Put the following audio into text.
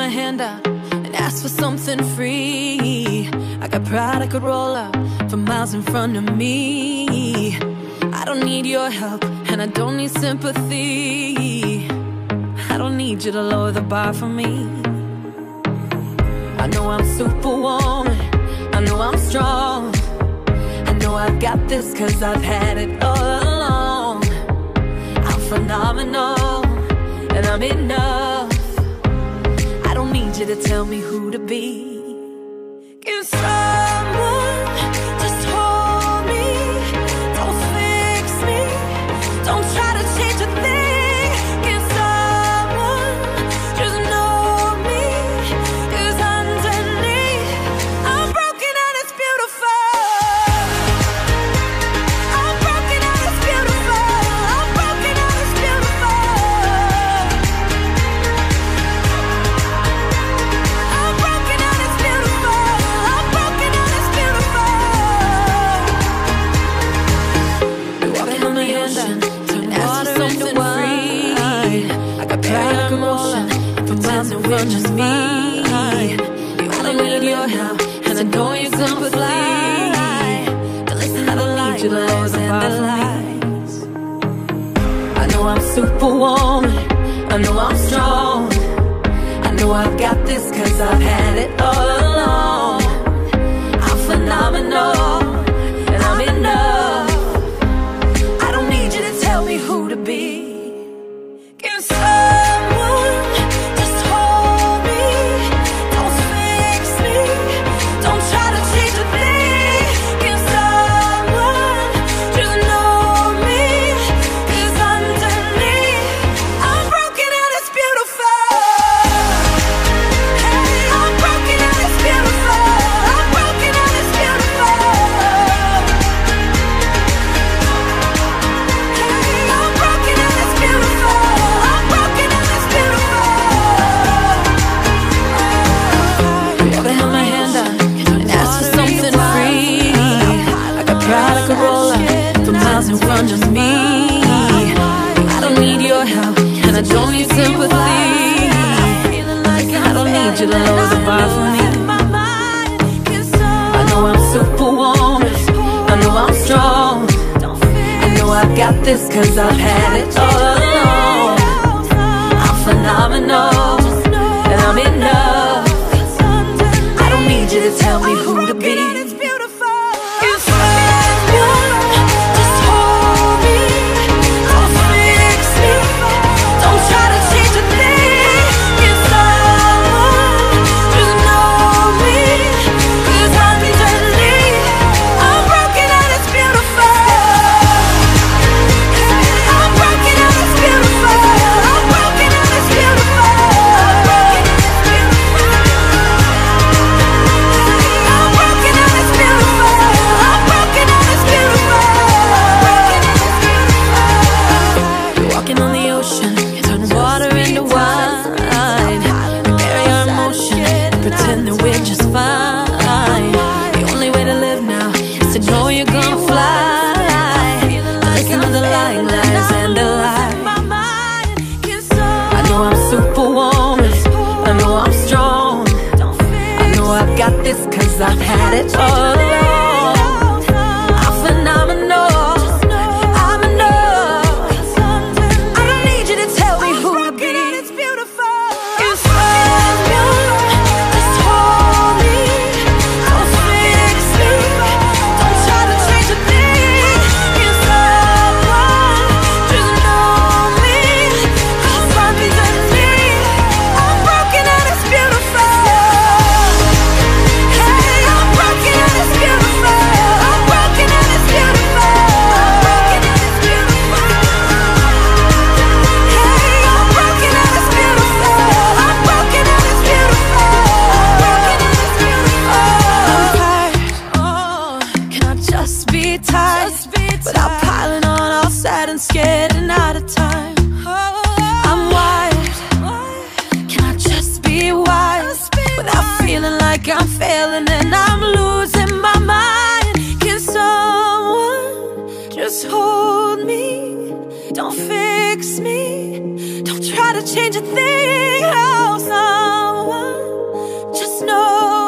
my hand out and ask for something free. I got pride I could roll up for miles in front of me. I don't need your help and I don't need sympathy. I don't need you to lower the bar for me. I know I'm superwoman, I know I'm strong. I know I've got this cause I've had it all along. I'm phenomenal and I'm enough. You to tell me who to be. Can in front me. You only need your help, and I know you're gonna fly. But listen to the light, lows and the lights. I know I'm superwoman, I know I'm strong. I know I've got this cause I've had it all along. I'm phenomenal, and I'm enough. I don't need you to tell me who to be. Can I don't need sympathy. I don't need you to lower the bar for me. I know I'm superwoman. I know I'm strong. I know I've got this cause I've had it all along. I'm phenomenal Just hold me, don't fix me, don't try to change a thing. Oh, someone, just know.